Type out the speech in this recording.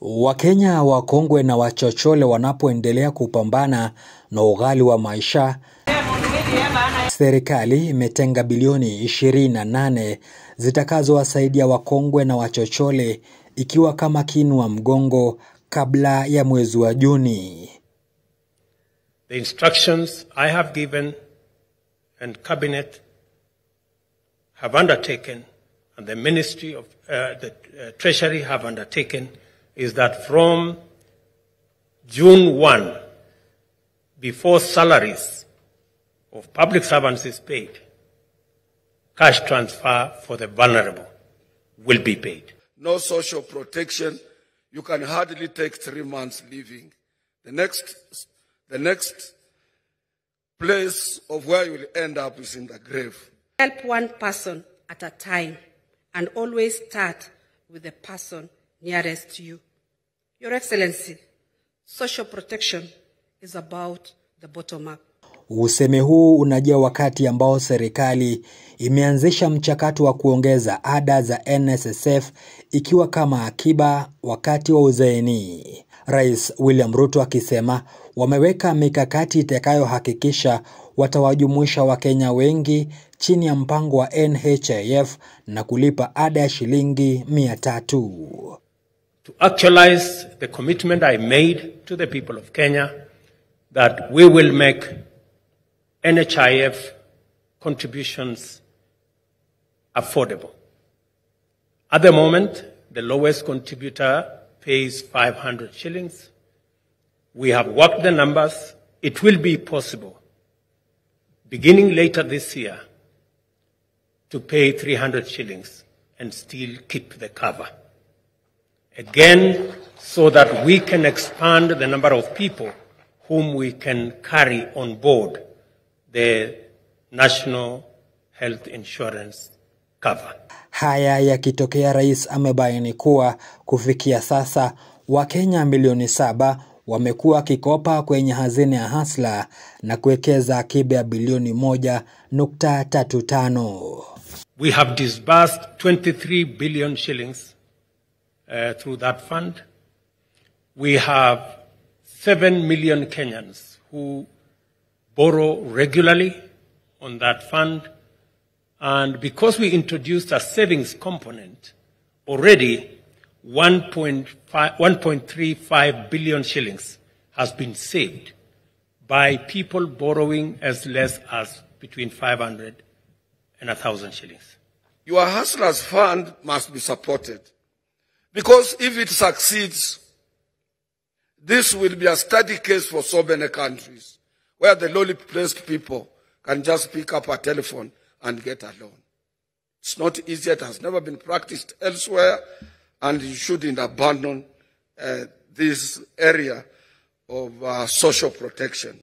Wakenya wakongwe na wachochole wanapoendelea kupambana na ughali wa maisha, serikali imetenga bilioni 28 zitakazowasaidia wakongwe na wachochole ikiwa kama kinua mgongo kabla ya mwezi wa Juni. The instructions I have given and cabinet have undertaken and the ministry of uh, the uh, treasury have undertaken is that from June 1 before salaries of public servants is paid cash transfer for the vulnerable will be paid no social protection. You can hardly take three months living. The next, the next place of where you will end up is in the grave. Help one person at a time and always start with the person nearest to you. Your Excellency, social protection is about the bottom up. Usemi huu unajia wakati ambao serikali imeanzisha mchakato wa kuongeza ada za NSSF ikiwa kama akiba wakati wa uzeeni. Rais William Ruto akisema wameweka mikakati itakayohakikisha watawajumuisha Wakenya wengi chini ya mpango wa NHIF na kulipa ada ya shilingi mia tatu. To actualize the commitment I made to the people of Kenya that we will make NHIF contributions affordable. At the moment, the lowest contributor pays 500 shillings. We have worked the numbers. It will be possible, beginning later this year, to pay 300 shillings and still keep the cover again so that we can expand the number of people whom we can carry on board the national health insurance cover. Haya yakitokea, rais amebaini kuwa kufikia sasa Wakenya milioni saba wamekuwa wakikopa kwenye hazina ya Hasla na kuwekeza akiba ya bilioni moja nukta tatu tano. We have disbursed 23 billion shillings uh, through that fund. We have 7 million Kenyans who borrow regularly on that fund. And because we introduced a savings component, already 1.35 billion shillings has been saved by people borrowing as less as between 500 and 1,000 shillings. Your hustlers fund must be supported. Because if it succeeds, this will be a study case for so many countries where the lowly placed people can just pick up a telephone and get a loan. It's not easy. It has never been practiced elsewhere, and you shouldn't abandon uh, this area of uh, social protection.